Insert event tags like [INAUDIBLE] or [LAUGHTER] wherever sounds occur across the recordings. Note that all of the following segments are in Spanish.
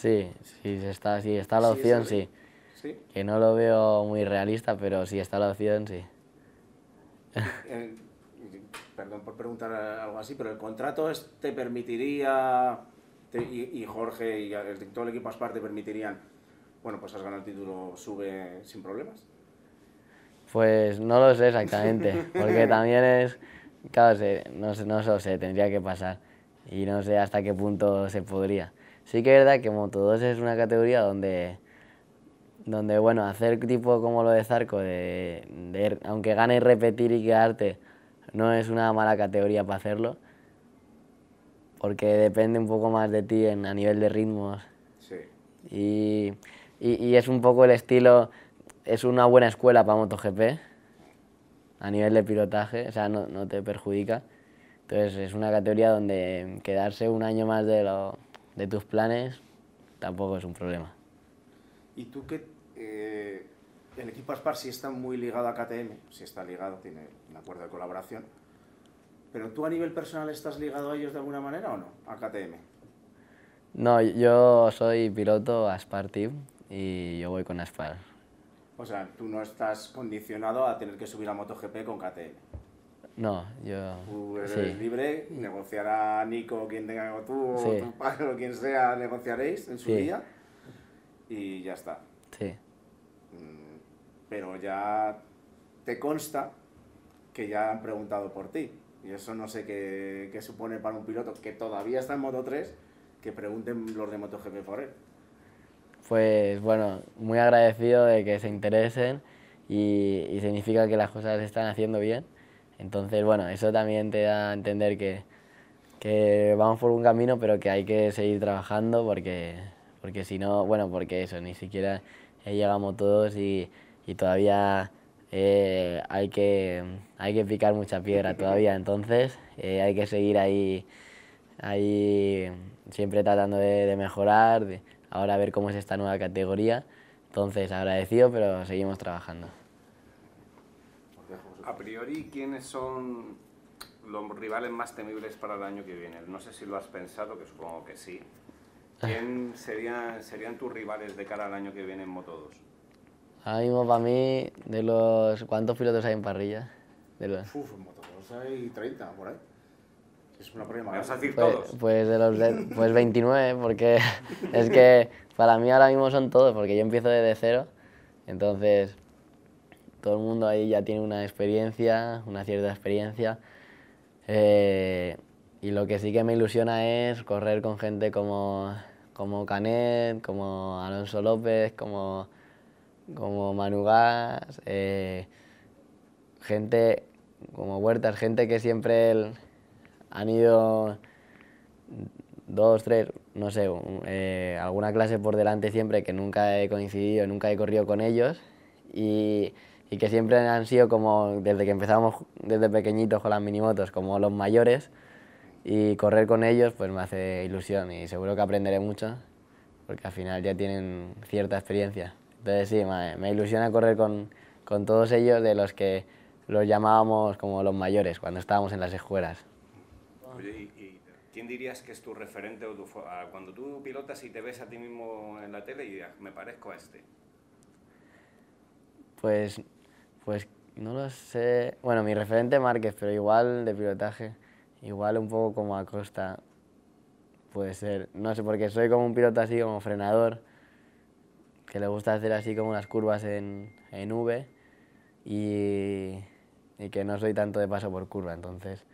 Sí, sí, está, sí, está la Sí, opción, sí. sí. ¿Sí? Que no lo veo muy realista, pero si está la opción, sí. [LAUGHS] Eh, perdón por preguntar algo así, pero el contrato es- te permitiría, te- y, y Jorge y el, todo el equipo Aspar te permitirían, bueno, pues has ganado el título, sube sin problemas. Pues no lo sé exactamente, [LAUGHS] porque también es, claro, no, sé, no lo sé, tendría que pasar y no sé hasta qué punto se podría. Sí que es verdad que Moto 2 es una categoría donde, donde bueno, hacer tipo como lo de Zarco, de, de- aunque ganes repetir y quedarte, no es una mala categoría para hacerlo, porque depende un poco más de ti en, a nivel de ritmos Sí. y, y- y es un poco el estilo, es una buena escuela para MotoGP a nivel de pilotaje, o sea, no, no te perjudica. Entonces es una categoría donde quedarse un año más de, lo- de tus planes tampoco es un problema. ¿Y tú qué? eh, el equipo Aspar sí está muy ligado a KTM, sí está ligado, tiene un acuerdo de colaboración, pero tú a nivel personal estás ligado a ellos de alguna manera o no, a KTM. No, yo soy piloto Aspar Team y yo voy con Aspar. O sea, tú no estás condicionado a tener que subir a MotoGP con KTM. No, yo... Tú eres Sí, libre, negociará Nico, quien tenga o tú, o tu padre o quien sea, negociaréis en su Sí. día y ya está. sí. Mm, Pero ya te consta que ya han preguntado por ti. Y eso no sé qué, qué supone para un piloto que todavía está en Moto 3 que pregunten los de MotoGP por él. Pues bueno, muy agradecido de que se interesen y, y significa que las cosas se están haciendo bien. Entonces, bueno, eso también te da a entender que, que vamos por un camino, pero que hay que seguir trabajando porque, porque si no, bueno, porque eso, ni siquiera eh, llegamos todos y, y todavía eh, hay, que, hay que picar mucha piedra todavía. Entonces, eh, hay que seguir ahí ahí siempre tratando de, mejorar, ahora ver cómo es esta nueva categoría. Entonces, agradecido, pero seguimos trabajando. A priori, ¿quiénes son los rivales más temibles para el año que viene? No sé si lo has pensado, que supongo que sí. ¿Quién serían, serían tus rivales de cara al año que viene en Moto 2? Ahora mismo para mí, de los... ¿Cuántos pilotos hay en parrilla? De los, Uf, en Moto 2 hay 30 por ahí. Es una problema. ¿Me vas a decir pues, todos? pues de los de- pues 29, porque [LAUGHS] es que para mí ahora mismo son todos, porque yo empiezo desde cero, entonces todo el mundo ahí ya tiene una experiencia, una cierta experiencia, eh, y lo que sí que me ilusiona es correr con gente como, como Canet, como Alonso López, como, como Manu eh, gente como Huertas, gente que siempre han ido dos, tres, no sé, eh, alguna clase por delante siempre que nunca he coincidido, nunca he corrido con ellos. Y, y que siempre han sido como, desde que empezamos desde pequeñitos con las minimotos, como los mayores y correr con ellos pues me hace ilusión y seguro que aprenderé mucho porque al final ya tienen cierta experiencia. Entonces sí, me, me ilusiona correr con, con todos ellos de los que los llamábamos como los mayores cuando estábamos en las escuelas. Oye, ¿y, y quién dirías que es tu referente o tu cuando tú pilotas y te ves a ti mismo en la tele y digas, me parezco a este? Pues, pues no lo sé. Bueno, mi referente Márquez, pero igual de pilotaje, igual un poco como Acosta. Puede ser, no sé, porque soy como un piloto así como frenador, que le gusta hacer así como las curvas en, en V y, y que no soy tanto de paso por curva. Entonces,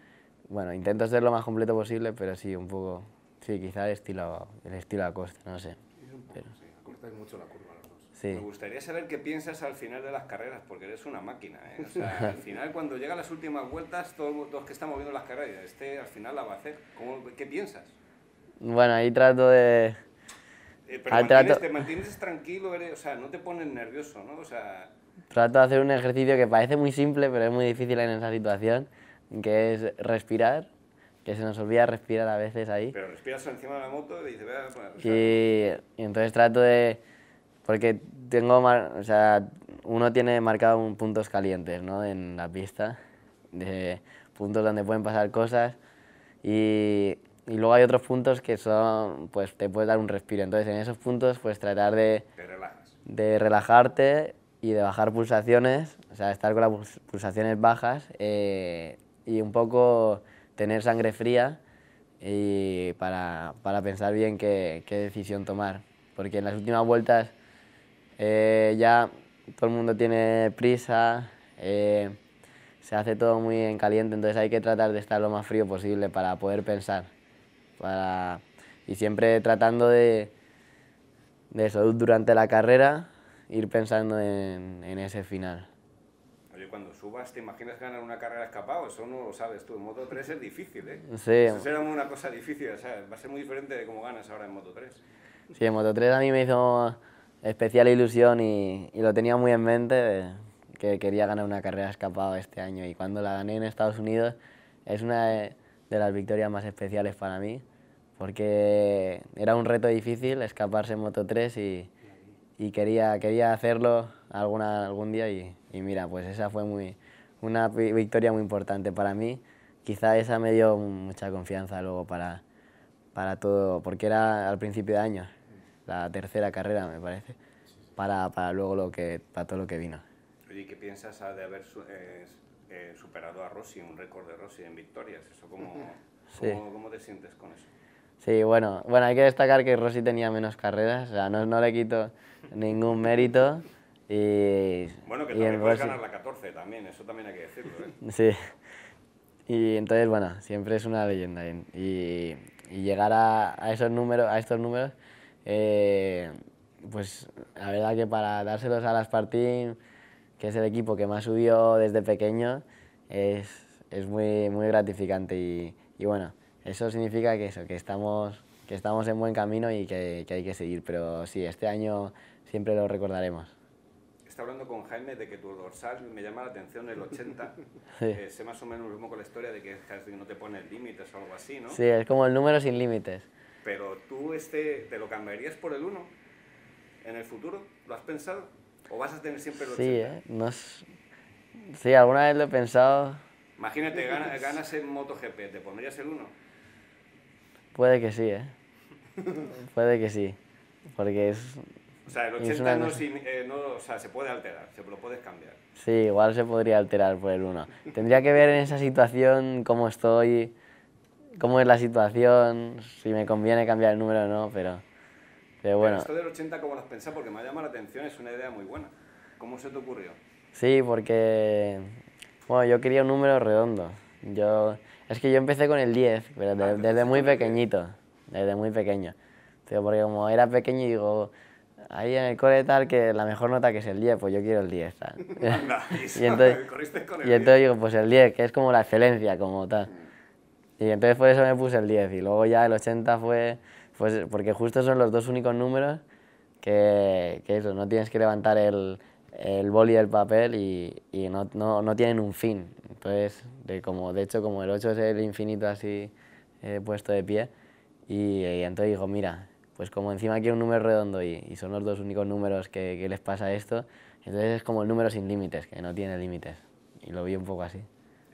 bueno, intento ser lo más completo posible, pero sí, un poco, sí, quizá el estilo, el estilo Acosta, no sé. Es un poco, Pero- sí, acortáis mucho la curva. Sí. Me gustaría saber qué piensas al final de las carreras, porque eres una máquina. ¿eh? O sea, al [LAUGHS] final, cuando llegan las últimas vueltas, todos los que estamos viendo las carreras, este al final la va a hacer. ¿Cómo- ¿Qué piensas? Bueno, ahí trato de, Eh, pero mantienes- trato- te mantienes tranquilo, eres, o sea, no te pones nervioso, ¿no? O sea, Trato de hacer un ejercicio que parece muy simple, pero es muy difícil en esa situación, que es respirar, que se nos olvida respirar a veces ahí. pero respiras encima de la moto y dices, "Vea, pues, y entonces trato de... Porque tengo, o sea, uno tiene marcado un puntos calientes, ¿no? En la pista, de puntos donde pueden pasar cosas. Y, y luego hay otros puntos que son, pues te puedes dar un respiro. Entonces en esos puntos pues tratar de, de relajarte y de bajar pulsaciones, o sea, estar con las puls- pulsaciones bajas eh, y un poco tener sangre fría y para, para pensar bien qué, qué decisión tomar. Porque en las últimas vueltas eh, ya todo el mundo tiene prisa, eh, se hace todo muy en caliente, entonces hay que tratar de estar lo más frío posible para poder pensar. Para, y siempre tratando de, de eso, durante la carrera, ir pensando en, en ese final. Oye, cuando subas, ¿te imaginas ganar una carrera escapado? Eso no lo sabes tú. En Moto 3 es difícil, ¿eh? Sí. Eso será una cosa difícil, sea, va a ser muy diferente de cómo ganas ahora en Moto 3. Sí, en Moto 3 a mí me hizo especial ilusión y, lo tenía muy en mente de que quería ganar una carrera escapado este año. Y cuando la gané en Estados Unidos es una de, las victorias más especiales para mí porque era un reto difícil escaparse en Moto 3 y, quería, quería hacerlo alguna, algún día. Y, mira, pues esa fue muy, una vi- victoria muy importante para mí. Quizá esa me dio mucha confianza luego para, para todo, porque era al principio de año, la tercera carrera me parece, para, para luego lo que, para todo lo que vino. Oye, ¿y ¿qué piensas ah, de haber eh, eh, superado a Rossi, un récord de Rossi en victorias? ¿Eso cómo, [LAUGHS] Sí. cómo, cómo te sientes con eso? Sí, bueno, bueno, hay que destacar que Rossi tenía menos carreras, o sea, no, no le quito ningún mérito y... Bueno, que y también puedes Rossi- ganar la 14 también, eso también hay que decirlo, ¿eh? [LAUGHS] Sí. Y entonces, bueno, siempre es una leyenda. Y, y llegar a, a esos números, a estos números, eh, pues la verdad que para dárselos a las Spartin, que es el equipo que más subió desde pequeño, es, es muy, muy gratificante. Y, y bueno, eso significa que eso, que estamos, que estamos en buen camino y que, que hay que seguir. Pero sí, este año siempre lo recordaremos. Está hablando con Jaime de que tu dorsal me llama la atención el 80. [LAUGHS] Sí. Eh, sé más o menos un poco la historia de que no te pones límites o algo así, ¿no? Sí, es como el número sin límites. Pero tú este, te lo cambiarías por el 1 en el futuro, ¿lo has pensado? ¿O vas a tener siempre el 80? Sí, ¿eh? No es- Sí, alguna vez lo he pensado. Imagínate, gana- ganas en MotoGP, ¿te pondrías el 1? Puede que sí, ¿eh? Puede que sí. Porque es... O sea, el Es 80 una no, eh, no, o sea, se puede alterar, se lo puedes cambiar. Sí, igual se podría alterar por el 1. Tendría que ver en esa situación cómo estoy, cómo es la situación, si me conviene cambiar el número o no, pero... Pero bueno, Esto del 80, ¿cómo lo has pensado? Porque me ha llamado la atención, es una idea muy buena. ¿Cómo se te ocurrió? sí, porque... Bueno, yo quería un número redondo. Yo... Es que yo empecé con el 10, pero de- Ah, desde muy con el 10. pequeñito, desde muy pequeño. Pero porque como era pequeño digo, ahí en el cole tal que la mejor nota que es el 10, pues yo quiero el 10. tal. [LAUGHS] Anda, y entonces, [LAUGHS] y entonces [LAUGHS] digo, pues el 10, que es como la excelencia, como tal. Y entonces por eso me puse el 10 y luego ya el 80 fue, pues porque justo son los dos únicos números que, que eso, no tienes que levantar el, el boli del papel y, y no, no, no tienen un fin. Entonces, de, como, de hecho, como el 8 es el infinito así eh, puesto de pie, y, y entonces digo, mira, pues como encima quiero un número redondo y, y son los dos únicos números que, que les pasa esto, entonces es como el número sin límites, que no tiene límites. Y lo vi un poco así.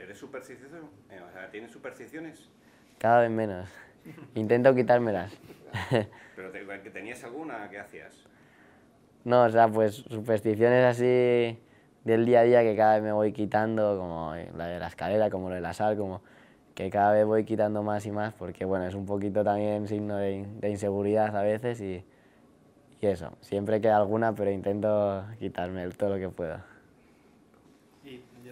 ¿Eres supersticioso? Eh, o sea, ¿tienes supersticiones? Cada vez menos. [LAUGHS] Intento quitármelas. [LAUGHS] ¿Pero te- tenías alguna? ¿Qué hacías? no, o sea, pues supersticiones así del día a día que cada vez me voy quitando, como la de la escalera, como lo de la sal, como que cada vez voy quitando más y más, porque bueno, es un poquito también signo de, de inseguridad a veces y, y eso. Siempre queda alguna, pero intento quitarme todo lo que puedo.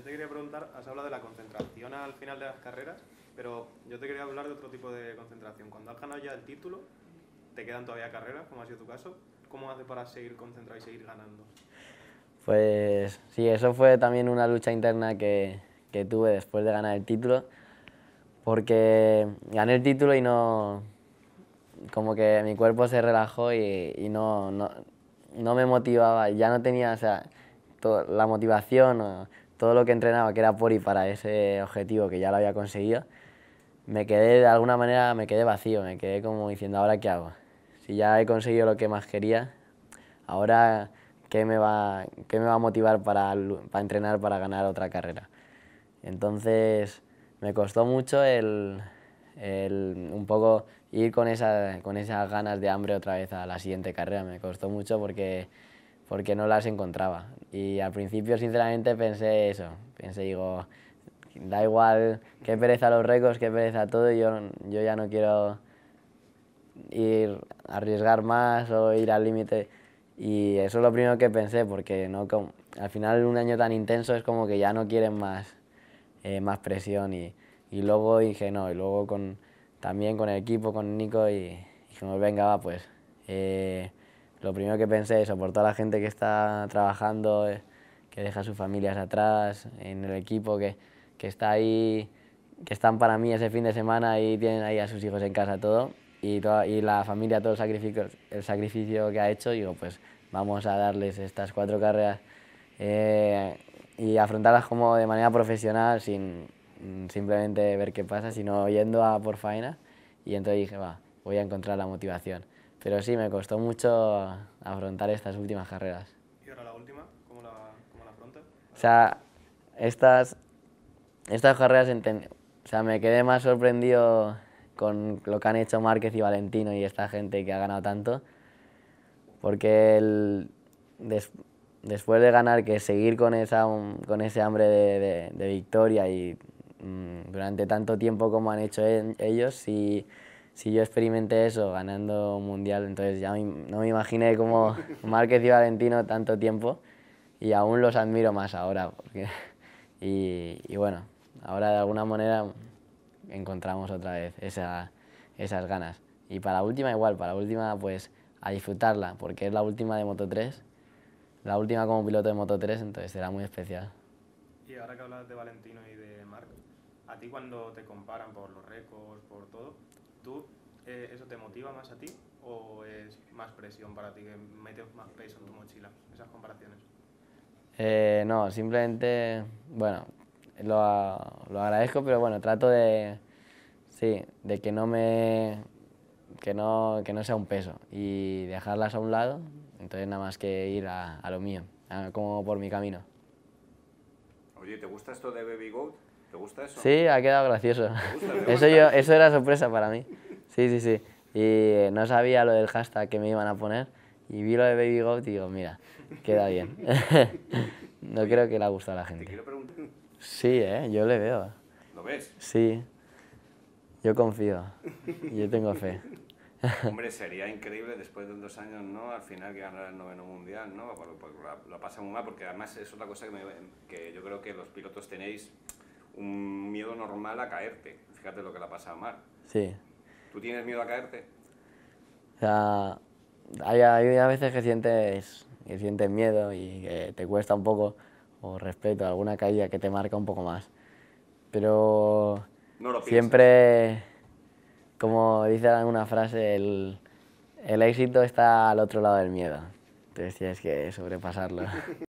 Yo te quería preguntar, has hablado de la concentración al final de las carreras, pero yo te quería hablar de otro tipo de concentración. Cuando has ganado ya el título, te quedan todavía carreras, como ha sido tu caso. ¿Cómo haces para seguir concentrado y seguir ganando? Pues sí, eso fue también una lucha interna que, que tuve después de ganar el título, porque gané el título y no, como que mi cuerpo se relajó y, no, no, no me motivaba, ya no tenía, o sea, la motivación, todo lo que entrenaba, que era por y para ese objetivo que ya lo había conseguido, me quedé, de alguna manera, me quedé vacío, me quedé como diciendo, ¿ahora qué hago? Si ya he conseguido lo que más quería, ahora, ¿qué me va, qué me va a motivar para, para entrenar para ganar otra carrera? Entonces, me costó mucho el, el, un poco ir con, esa, con esas ganas de hambre otra vez a la siguiente carrera. Me costó mucho porque, porque no las encontraba. Y al principio, sinceramente, pensé eso. Pensé, digo, da igual qué pereza los récords, qué pereza todo, yo, yo ya no quiero ir a arriesgar más o ir al límite. Y eso es lo primero que pensé, porque no, al final un año tan intenso es como que ya no quieren más, eh, más presión. Y, y luego dije, no, y luego con, también con el equipo, con Nico, y dijimos, venga, va, pues. Eh, lo primero que pensé es por toda la gente que está trabajando, eh, que deja sus familias atrás, en el equipo, que, que está ahí, que están para mí ese fin de semana y tienen ahí a sus hijos en casa todo y, toda, y la familia todo el sacrificio, el sacrificio que ha hecho, digo, pues vamos a darles estas cuatro carreras eh, y afrontarlas como de manera profesional sin simplemente ver qué pasa, sino yendo a por faena y entonces dije, va, voy a encontrar la motivación. Pero sí, me costó mucho afrontar estas últimas carreras. ¿Y ahora la última? ¿Cómo la, cómo la afrontas? O sea, estas estas carreras o sea, me quedé más sorprendido con lo que han hecho Márquez y Valentino y esta gente que ha ganado tanto, porque el, después de ganar, que seguir con, esa, con ese hambre de, de, victoria y mm, durante tanto tiempo como han hecho ellos, si, si yo experimenté eso ganando un mundial, entonces ya no me imaginé como [LAUGHS] Márquez y Valentino tanto tiempo y aún los admiro más ahora. Porque, [LAUGHS] y, y bueno, ahora de alguna manera encontramos otra vez esa, esas ganas. Y para la última igual, para la última pues a disfrutarla, porque es la última de Moto 3, la última como piloto de Moto 3, entonces será muy especial. Y ahora que hablas de Valentino y de Marc, a ti cuando te comparan por los récords, por todo, ¿tú eh, eso te motiva más a ti o es más presión para ti que metes más peso en tu mochila, esas comparaciones? Eh, no, simplemente, bueno, lo, lo, agradezco, pero bueno, trato de, sí, de que no me, que no, que no sea un peso y dejarlas a un lado, entonces nada más que ir a, a lo mío, como por mi camino. Oye, ¿te gusta esto de Baby Goat? ¿Te gusta eso? Sí, ha quedado gracioso. [LAUGHS] Eso, yo, eso era sorpresa para mí. Sí, sí, sí. Y no sabía lo del hashtag que me iban a poner y vi lo de Baby Goat y digo, mira, queda bien. [LAUGHS] no creo que le ha gustado a la gente. Te quiero preguntar Sí, ¿eh? yo le veo. ¿Lo ves? Sí, yo confío, yo tengo fe. [LAUGHS] Hombre, sería increíble después de dos años, ¿no? Al final que ganar el noveno mundial, ¿no? Lo, pasa muy mal, porque además es otra cosa que, me, que yo creo que los pilotos tenéis un miedo normal a caerte. Fíjate lo que le ha pasado a Mar. Sí. ¿Tú tienes miedo a caerte? O sea, hay, hay a veces que sientes, que sientes miedo y que te cuesta un poco o respeto, alguna caída que te marca un poco más. Pero siempre, como dice una frase, el, el éxito está al otro lado del miedo. Entonces tienes que sobrepasarlo. [LAUGHS]